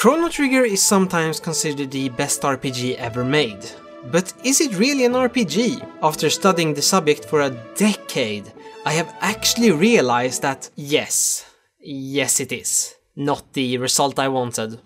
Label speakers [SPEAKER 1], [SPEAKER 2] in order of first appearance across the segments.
[SPEAKER 1] Chrono Trigger is sometimes considered the best RPG ever made. But is it really an RPG? After studying the subject for a decade, I have actually realized that yes, yes it is. Not the result I wanted.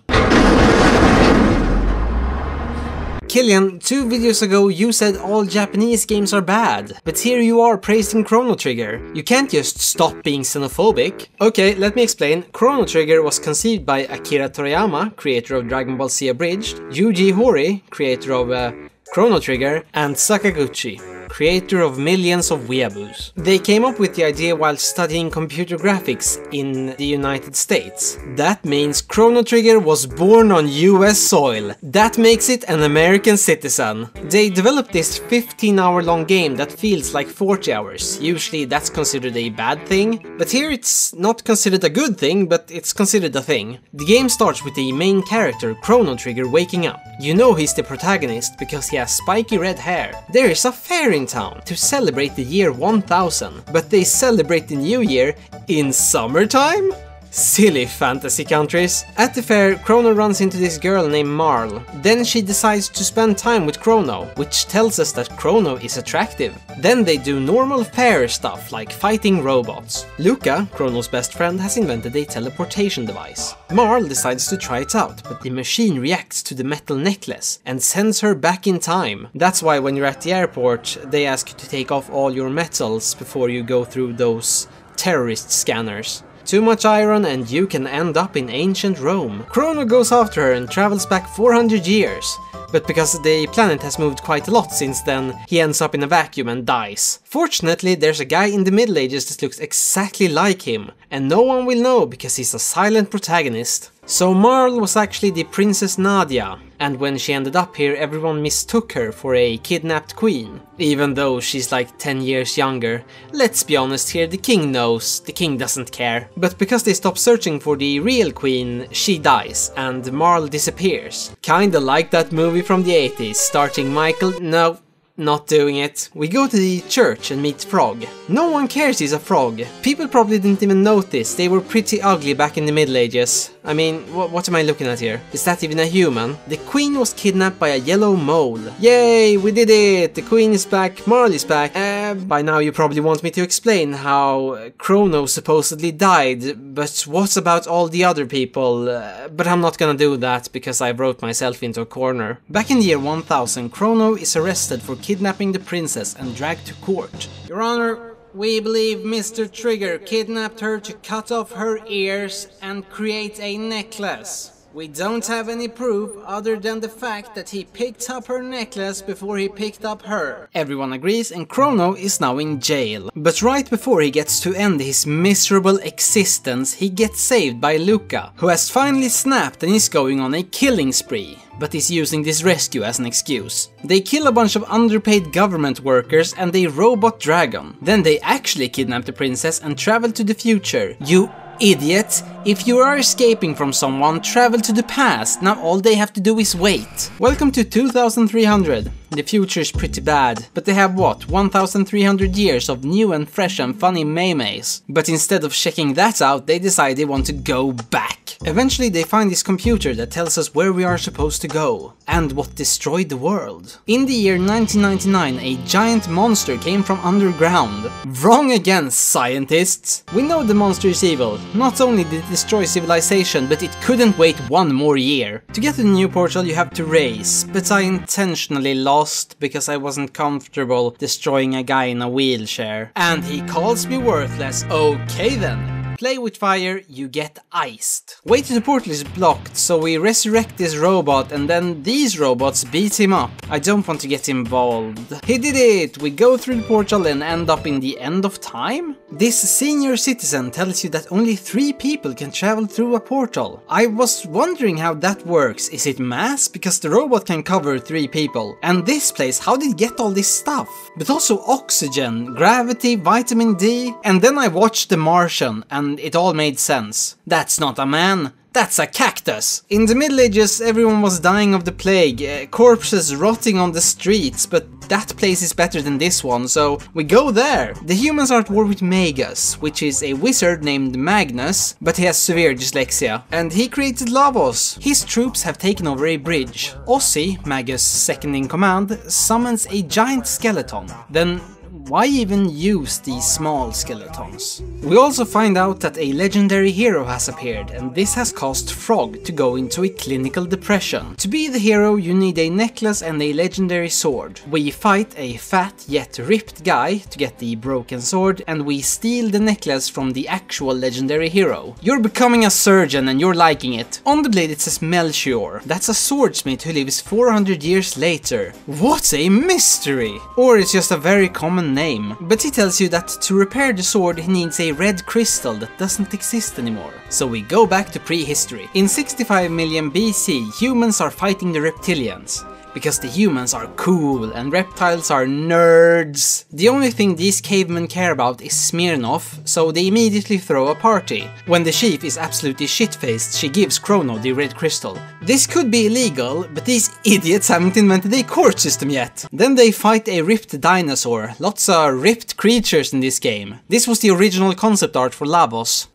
[SPEAKER 1] Kilian, two videos ago you said all Japanese games are bad, but here you are praising Chrono Trigger. You can't just stop being xenophobic. Okay, let me explain. Chrono Trigger was conceived by Akira Toriyama, creator of Dragon Ball Z Abridged, Yuji Horii, creator of uh, Chrono Trigger, and Sakaguchi, creator of millions of weeaboos. They came up with the idea while studying computer graphics in the United States. That means Chrono Trigger was born on US soil. That makes it an American citizen. They developed this 15 hour long game that feels like 40 hours. Usually that's considered a bad thing, but here it's not considered a good thing, but it's considered a thing. The game starts with the main character, Chrono Trigger, waking up. You know he's the protagonist because he has spiky red hair. There is a fair in town to celebrate the year 1000, but they celebrate the new year in summertime? Silly fantasy countries. At the fair, Chrono runs into this girl named Marle. Then she decides to spend time with Chrono, which tells us that Chrono is attractive. Then they do normal fair stuff like fighting robots. Lucca, Chrono's best friend, has invented a teleportation device. Marle decides to try it out, but the machine reacts to the metal necklace and sends her back in time. That's why when you're at the airport, they ask you to take off all your metals before you go through those terrorist scanners. Too much iron and you can end up in ancient Rome. Chrono goes after her and travels back 400 years. But because the planet has moved quite a lot since then, he ends up in a vacuum and dies. Fortunately, there's a guy in the Middle Ages that looks exactly like him, and no one will know because he's a silent protagonist. So Marle was actually the Princess Nadia, and when she ended up here everyone mistook her for a kidnapped queen. Even though she's like 10 years younger. Let's be honest here, the king knows, the king doesn't care. But because they stop searching for the real queen, she dies, and Marle disappears. Kinda like that movie from the 80s, starting Michael... no, not doing it. We go to the church and meet Frog. No one cares he's a frog. People probably didn't even notice, they were pretty ugly back in the Middle Ages. I mean, wh what am I looking at here? Is that even a human? The queen was kidnapped by a yellow mole. Yay, we did it! The queen is back, Marle is back. Uh, by now you probably want me to explain how Chrono supposedly died, but what about all the other people? Uh, but I'm not gonna do that because I wrote myself into a corner. Back in the year 1000, Chrono is arrested for kidnapping the princess and dragged to court. Your Honor, we believe Mr. Trigger kidnapped her to cut off her ears and create a necklace. We don't have any proof other than the fact that he picked up her necklace before he picked up her. Everyone agrees and Chrono is now in jail. But right before he gets to end his miserable existence, he gets saved by Lucca, who has finally snapped and is going on a killing spree but is using this rescue as an excuse. They kill a bunch of underpaid government workers and a robot dragon. Then they actually kidnap the princess and travel to the future. You Idiot! If you are escaping from someone, travel to the past. Now all they have to do is wait. Welcome to 2300. The future is pretty bad, but they have what, 1300 years of new and fresh and funny meimeis. But instead of checking that out, they decide they want to go back. Eventually they find this computer that tells us where we are supposed to go, and what destroyed the world. In the year 1999, a giant monster came from underground. Wrong again, scientists! We know the monster is evil. Not only did destroy civilization, but it couldn't wait one more year. To get to the new portal you have to race, but I intentionally lost lost because I wasn't comfortable destroying a guy in a wheelchair. And he calls me worthless. Okay then. Play with fire, you get iced. Way to the portal is blocked, so we resurrect this robot and then these robots beat him up. I don't want to get involved. He did it! We go through the portal and end up in the end of time? This senior citizen tells you that only three people can travel through a portal. I was wondering how that works. Is it mass? Because the robot can cover three people. And this place, how did it get all this stuff? But also oxygen, gravity, vitamin D. And then I watched The Martian and and it all made sense. That's not a man, That's a cactus! In the Middle Ages, everyone was dying of the plague, uh, corpses rotting on the streets, but that place is better than this one, so we go there. The humans are at war with Magus, which is a wizard named Magnus, but he has severe dyslexia, and he created Lavos. His troops have taken over a bridge. Ozzie, Magus' second in command, summons a giant skeleton. Then why even use these small skeletons? We also find out that a legendary hero has appeared and this has caused Frog to go into a clinical depression. To be the hero you need a necklace and a legendary sword. We fight a fat yet ripped guy to get the broken sword and we steal the necklace from the actual legendary hero. You're becoming a surgeon and you're liking it. On the blade it says Melchior. That's a swordsmith who lives 400 years later. What a mystery! Or it's just a very common name, but he tells you that to repair the sword he needs a red crystal that doesn't exist anymore. So we go back to prehistory. In 65 million BC, humans are fighting the reptilians because the humans are cool and reptiles are nerds. The only thing these cavemen care about is Smirnoff, so they immediately throw a party. When the chief is absolutely shit-faced, she gives Chrono the red crystal. This could be illegal, but these idiots haven't invented a court system yet. Then they fight a ripped dinosaur, lots of ripped creatures in this game. This was the original concept art for Lavos.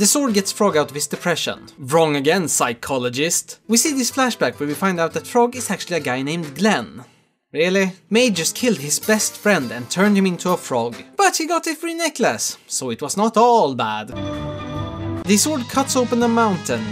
[SPEAKER 1] The sword gets Frog out of his depression. Wrong again, psychologist. We see this flashback where we find out that Frog is actually a guy named Glenn. Really? May just killed his best friend and turned him into a frog. But he got a free necklace, so it was not all bad. The sword cuts open a mountain.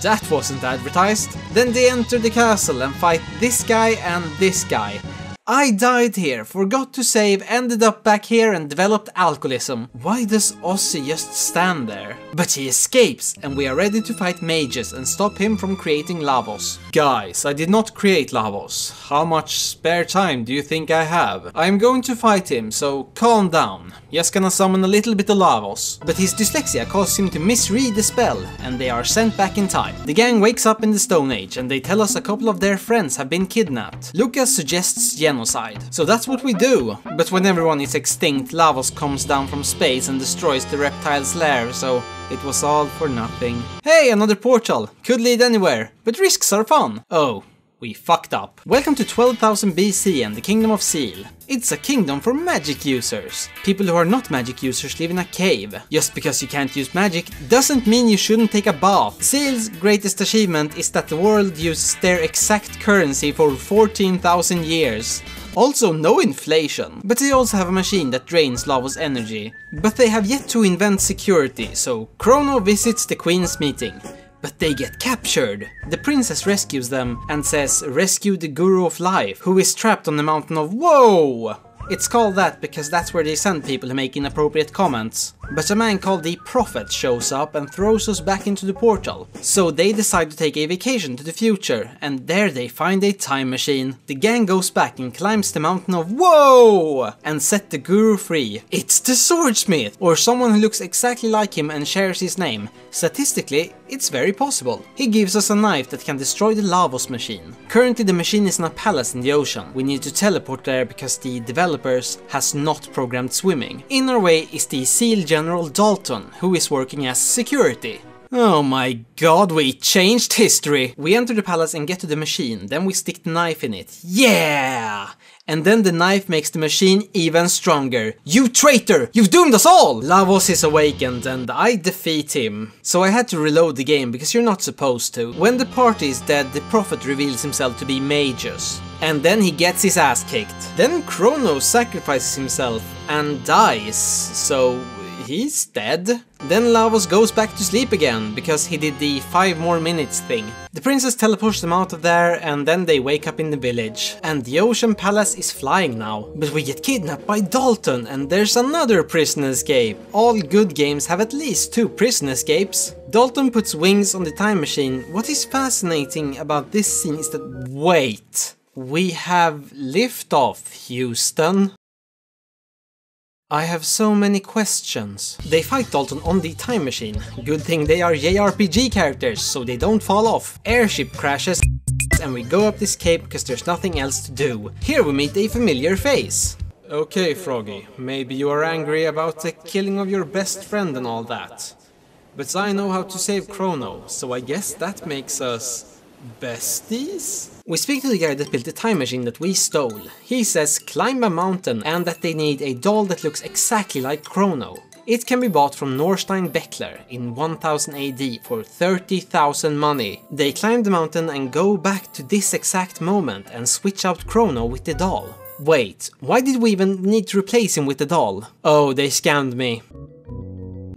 [SPEAKER 1] That wasn't advertised. Then they enter the castle and fight this guy and this guy. I died here, forgot to save, ended up back here and developed alcoholism. Why does Ozzie just stand there? But he escapes and we are ready to fight Magus and stop him from creating Lavos. Guys, I did not create Lavos. How much spare time do you think I have? I am going to fight him, so calm down. Yes, gonna summon a little bit of Lavos. But his dyslexia caused him to misread the spell and they are sent back in time. The gang wakes up in the Stone Age and they tell us a couple of their friends have been kidnapped. Lucas suggests genocide. So that's what we do. But when everyone is extinct, Lavos comes down from space and destroys the reptile's lair, so it was all for nothing. Hey, another portal! Could lead anywhere, but risks are fun! Oh, we fucked up. Welcome to 12,000 BC and the Kingdom of Zeal. It's a kingdom for magic users. People who are not magic users live in a cave. Just because you can't use magic doesn't mean you shouldn't take a bath. Zeal's greatest achievement is that the world uses their exact currency for 14,000 years. Also no inflation, but they also have a machine that drains Lavos energy. But they have yet to invent security, so Chrono visits the Queen's meeting. But they get captured. The princess rescues them and says rescue the Guru of Life, who is trapped on the mountain of Whoa! It's called that because that's where they send people to make inappropriate comments. But a man called the Prophet shows up and throws us back into the portal. So they decide to take a vacation to the future, and there they find a time machine. The gang goes back and climbs the mountain of Whoa! and set the guru free. It's the swordsmith! Or someone who looks exactly like him and shares his name. Statistically, it's very possible. He gives us a knife that can destroy the Lavos machine. Currently the machine is in a palace in the ocean. We need to teleport there because the developers has not programmed swimming. In our way is the Zeal General Dalton, who is working as security. Oh my god, we changed history! We enter the palace and get to the machine, then we stick the knife in it. Yeah! And then the knife makes the machine even stronger. You traitor! You've doomed us all! Lavos is awakened and I defeat him. So I had to reload the game because you're not supposed to. When the party is dead, the prophet reveals himself to be Magus. And then he gets his ass kicked. Then Chrono sacrifices himself and dies, so he's dead. Then Lavos goes back to sleep again, because he did the 5 more minutes thing. The princess teleports them out of there, and then they wake up in the village. And the ocean palace is flying now. But we get kidnapped by Dalton, and there's another prison escape. All good games have at least two prison escapes. Dalton puts wings on the time machine. What is fascinating about this scene is that, wait, we have liftoff, Houston. I have so many questions. They fight Dalton on the time machine. Good thing they are JRPG characters, so they don't fall off. Airship crashes and we go up this cape because there's nothing else to do. Here we meet a familiar face. Okay, Froggy, maybe you are angry about the killing of your best friend and all that. but I know how to save Chrono, so I guess that makes us besties? We speak to the guy that built the time machine that we stole. He says climb a mountain and that they need a doll that looks exactly like Chrono. It can be bought from Norstein Bekkler in 1000 AD for 30,000 money. They climb the mountain and go back to this exact moment and switch out Chrono with the doll. Wait, why did we even need to replace him with the doll? Oh, they scammed me.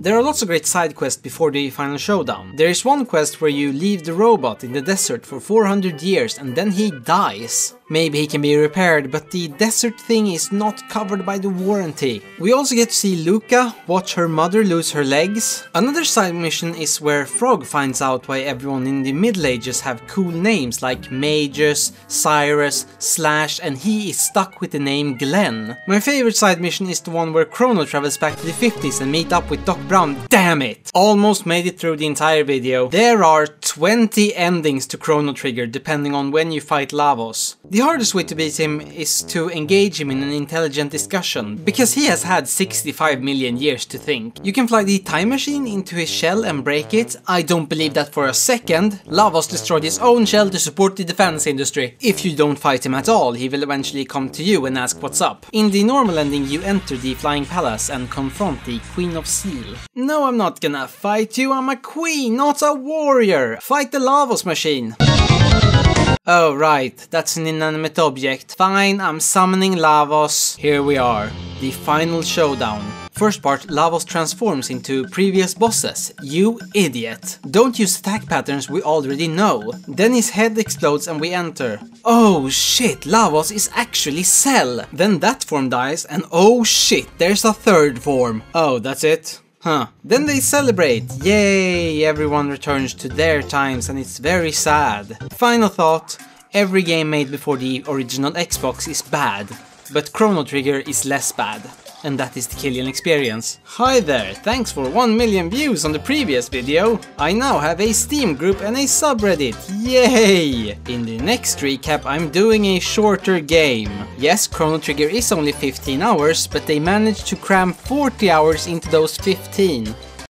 [SPEAKER 1] There are lots of great side quests before the final showdown. There is one quest where you leave the robot in the desert for 400 years and then he dies. Maybe he can be repaired, but the desert thing is not covered by the warranty. We also get to see Lucca watch her mother lose her legs. Another side mission is where Frog finds out why everyone in the Middle Ages have cool names like Magus, Cyrus, Slash, and he is stuck with the name Glenn. My favorite side mission is the one where Chrono travels back to the 50s and meet up with Doc Brown. Damn it! Almost made it through the entire video. There are 20 endings to Chrono Trigger depending on when you fight Lavos. The hardest way to beat him is to engage him in an intelligent discussion, because he has had 65 million years to think. You can fly the time machine into his shell and break it. I don't believe that for a second. Lavos destroyed his own shell to support the defense industry. If you don't fight him at all, he will eventually come to you and ask what's up. In the normal ending, you enter the flying palace and confront the Queen of Steel. No, I'm not gonna fight you, I'm a queen, not a warrior! Fight the Lavos machine! Oh right, that's an inanimate object. Fine, I'm summoning Lavos. Here we are, the final showdown. First part, Lavos transforms into previous bosses. You idiot. Don't use attack patterns we already know. Then his head explodes and we enter. Oh shit, Lavos is actually Cell. Then that form dies and oh shit, there's a third form. Oh, that's it? Huh. Then they celebrate. Yay! Everyone returns to their times and it's very sad. Final thought. Every game made before the original Xbox is bad, but Chrono Trigger is less bad. And that is the Kilian experience. Hi there, thanks for 1 million views on the previous video. I now have a Steam group and a subreddit, yay! In the next recap I'm doing a shorter game. Yes, Chrono Trigger is only 15 hours, but they managed to cram 40 hours into those 15.